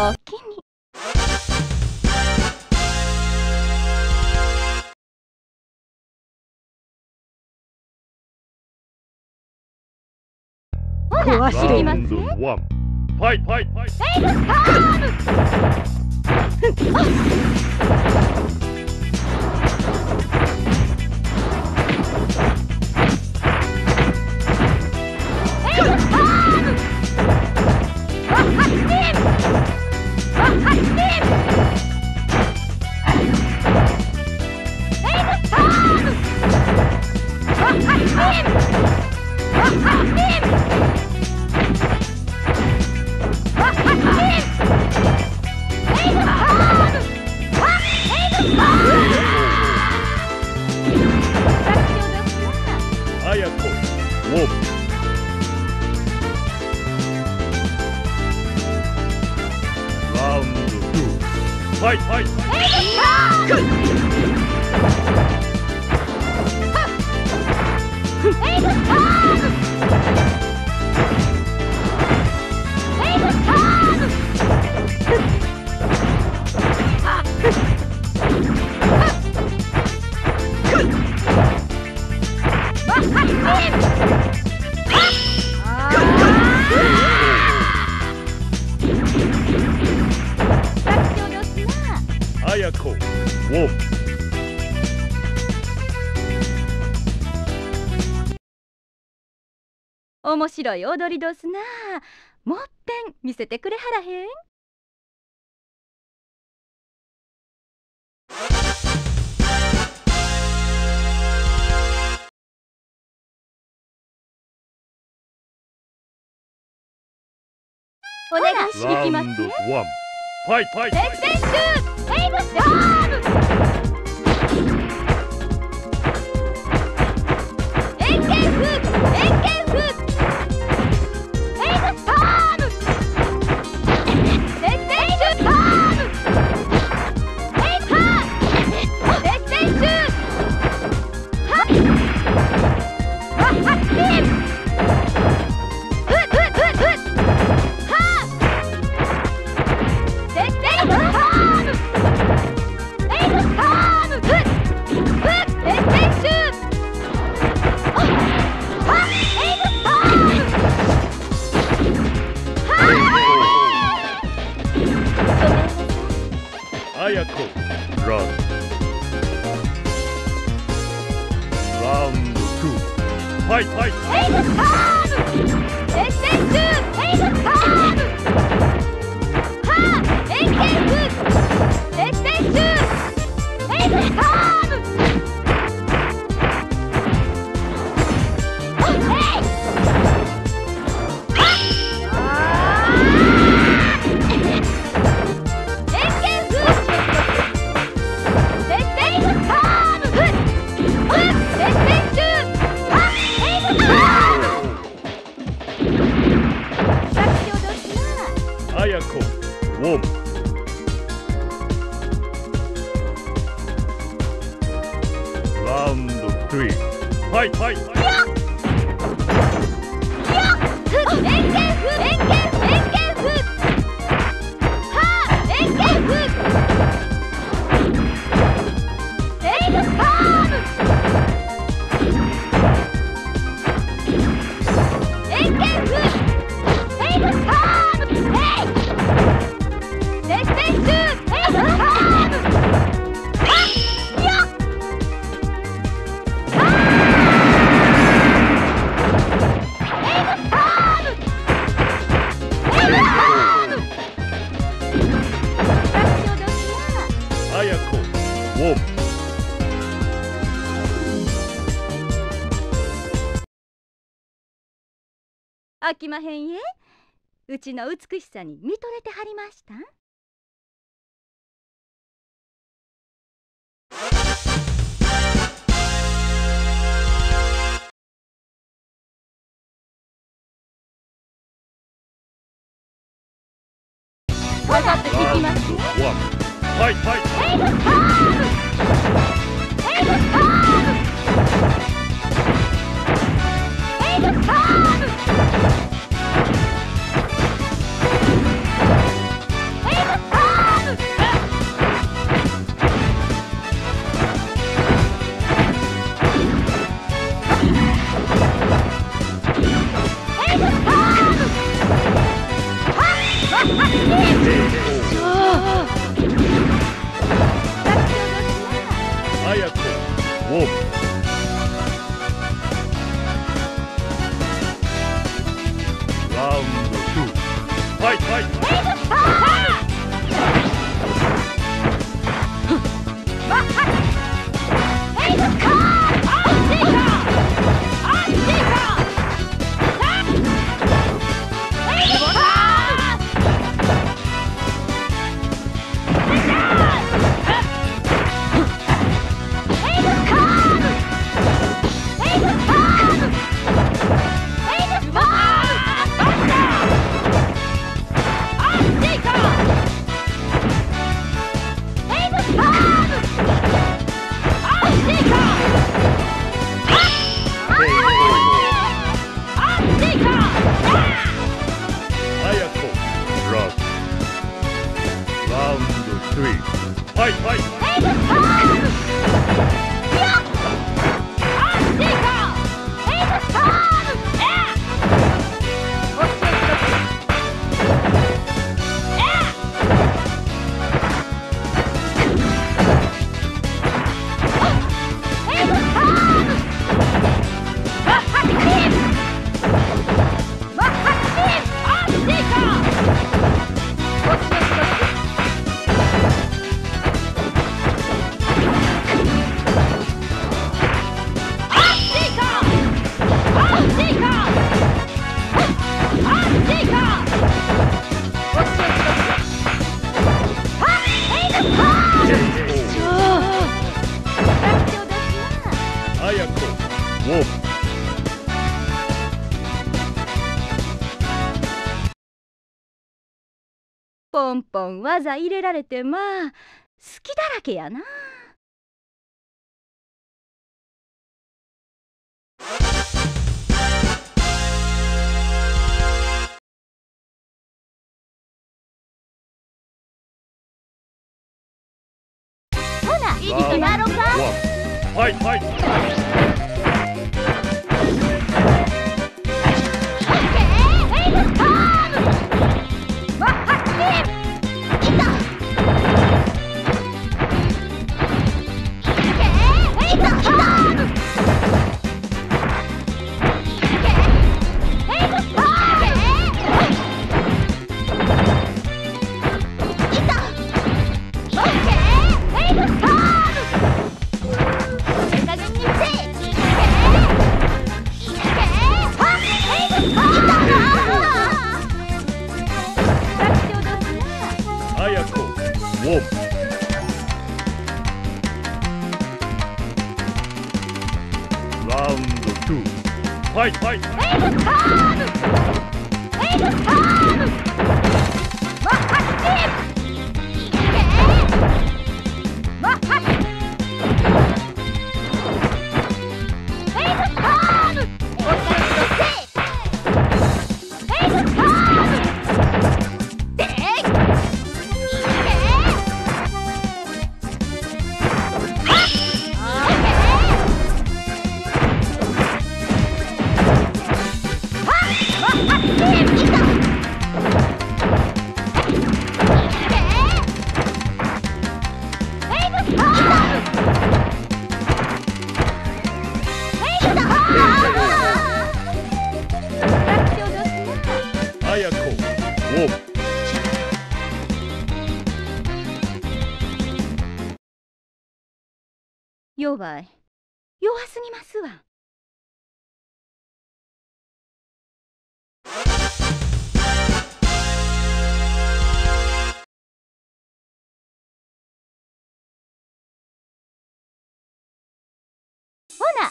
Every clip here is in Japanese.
おきに。壊してます。ファイファイファイ。ー。面白い踊りどすな。もっぺん見せてくれはらへん。お願いします。早くラウンドラウンド2ファイトファイトーエッセンイーーエッセンエッセンイークイズはいはい飽きまへ。んえうちの美しさに見とれてはりましたん？ポンポン技入れられてまあ好きだらけやな。ほな、行きまろか？はいはい。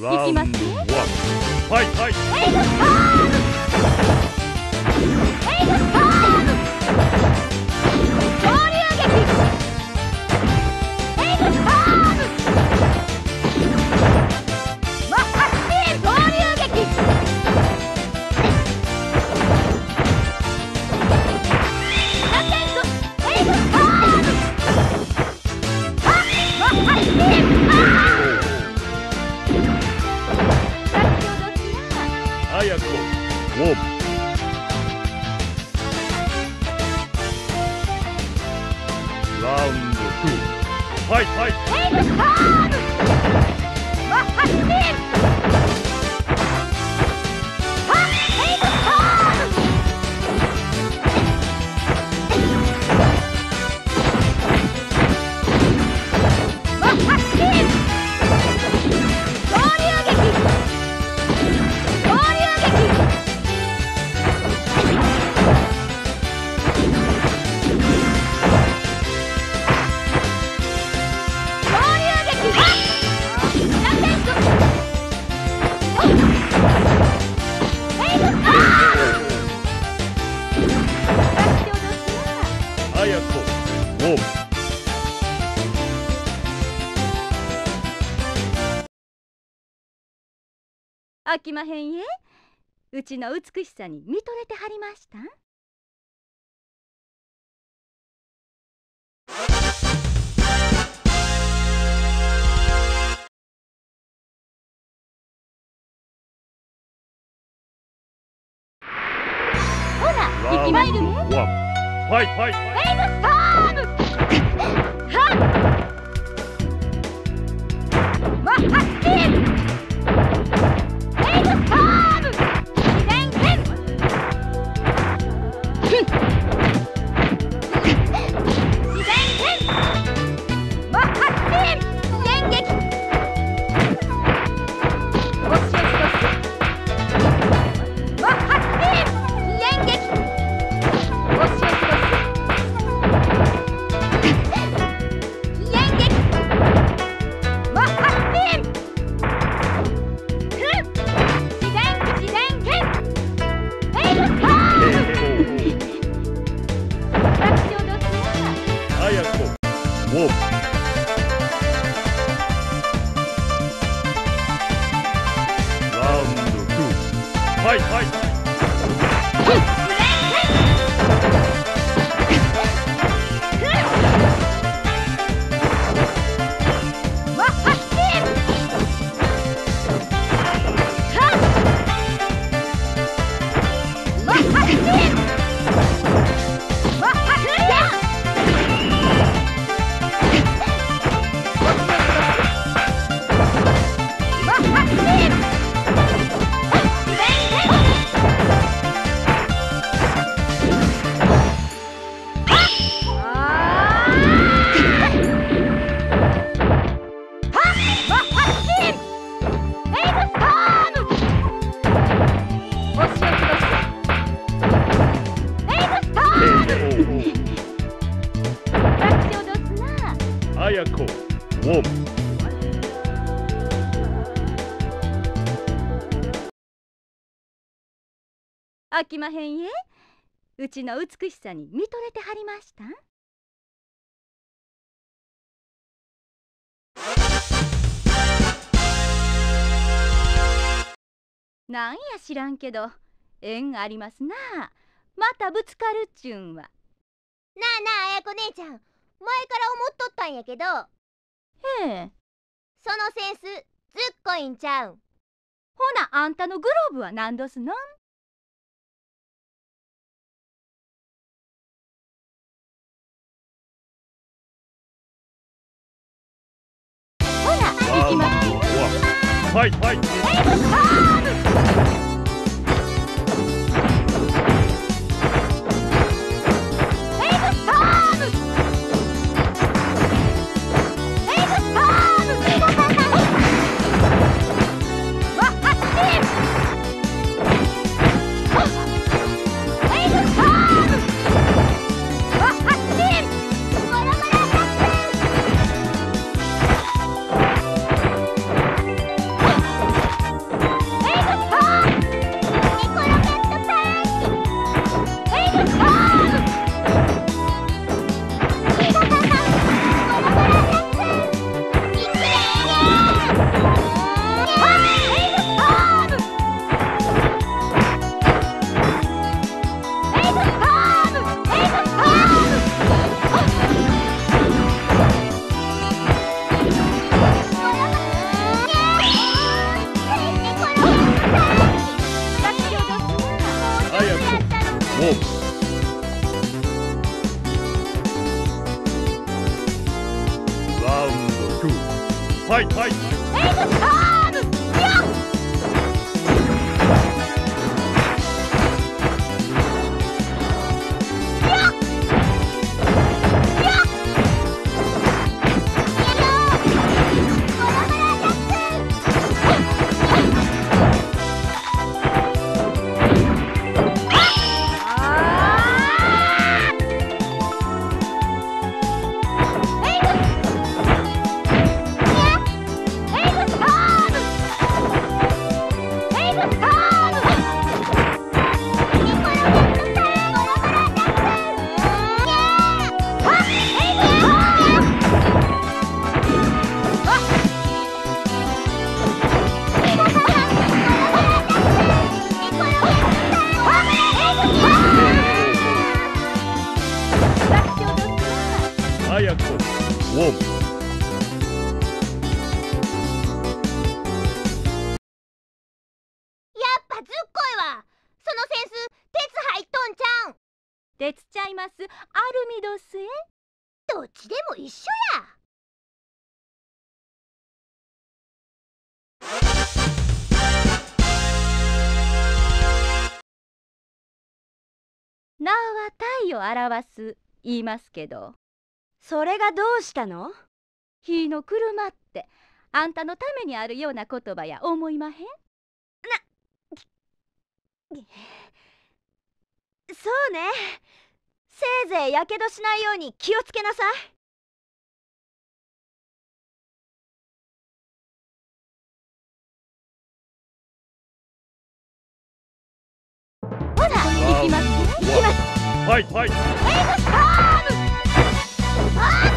行きますね。早くウォンラウンド2ファイト飽きまへんえうちの美しさに見とれてはりました。ほら行きまいるねはいきまへんえ。うちの美しさに見とれてはりました。なんや知らんけど縁ありますな。またぶつかるっちゅうんは。なあなああやこ姉ちゃん。前から思っとったんやけど。へえ。そのセンスずっこいんちゃう。んほなあんたのグローブは何どすのん？行きます行きますはいはい名は太を表す言いますけど。それがどうしたの？火の車ってあんたのためにあるような言葉や思いまへん？そうね。せいぜいやけどしないように気をつけなさいほら行きます行きます。ファイトファイト綾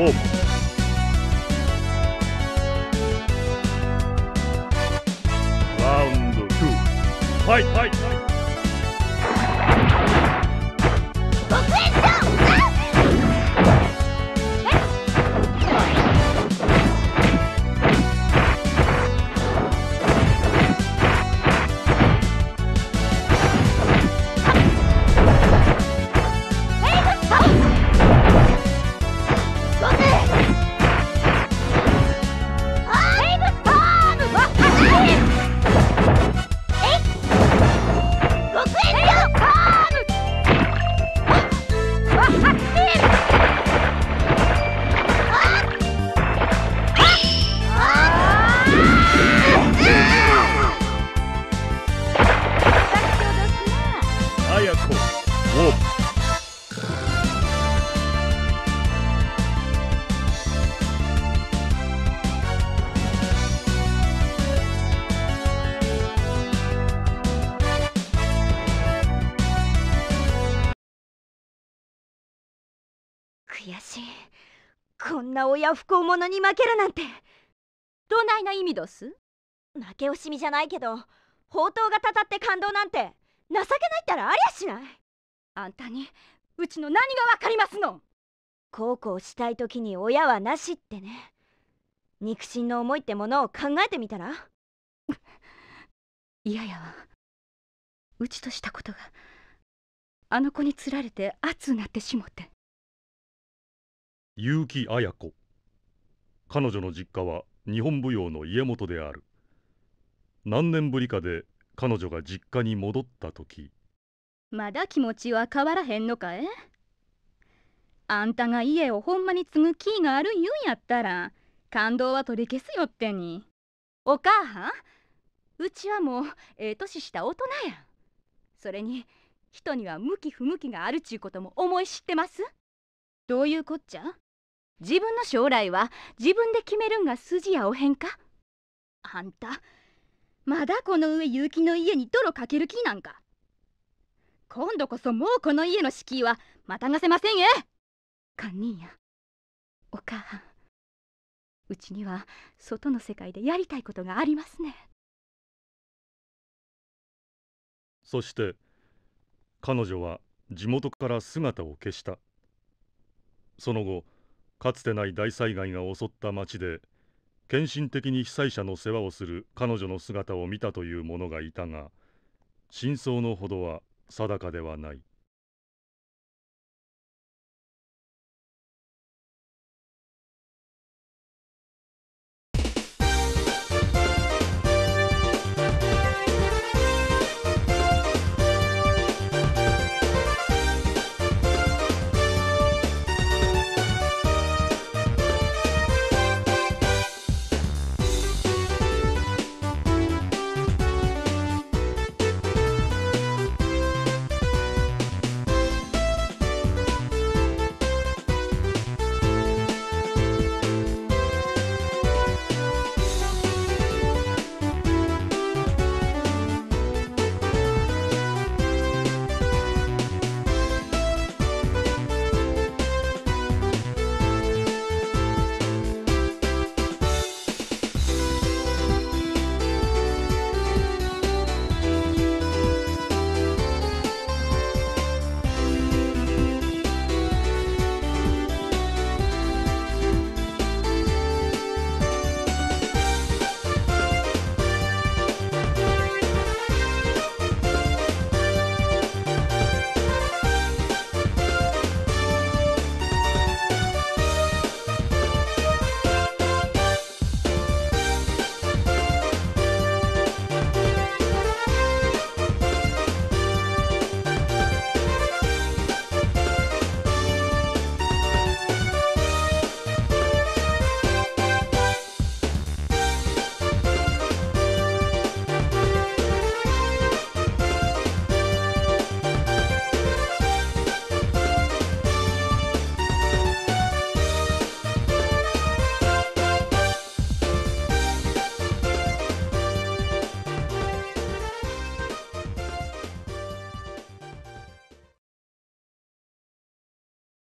ウォームラウンド2ファイトな親不孝者に負けるなんて。どないな意味どす？負け惜しみじゃないけど宝刀がたたって感動なんて。情けないったらありゃしない。あんたにうちの何がわかりますの？孝行したい時に親はなしってね。肉親の思いってものを考えてみたら？嫌やわ。うちとしたことがあの子につられて熱うなってしもて。結城綾子。彼女の実家は日本舞踊の家元である。何年ぶりかで彼女が実家に戻った時。まだ気持ちは変わらへんのかえあんたが家をほんまに継ぐ気がある言うんやったら感動は取り消すよってに。お母はん？うちはもうええ年した大人やそれに人には向き不向きがあるちゅうことも思い知ってます？どういうこっちゃ？自分の将来は自分で決めるんが筋やおへんか？あんたまだこの上結城の家に泥かける気なんか？今度こそもうこの家の敷居はまたがせませんえ！堪忍や。お母はん。うちには外の世界でやりたいことがありますね。そして彼女は地元から姿を消した。その後かつてない大災害が襲った町で献身的に被災者の世話をする彼女の姿を見たという者がいたが真相のほどは定かではない。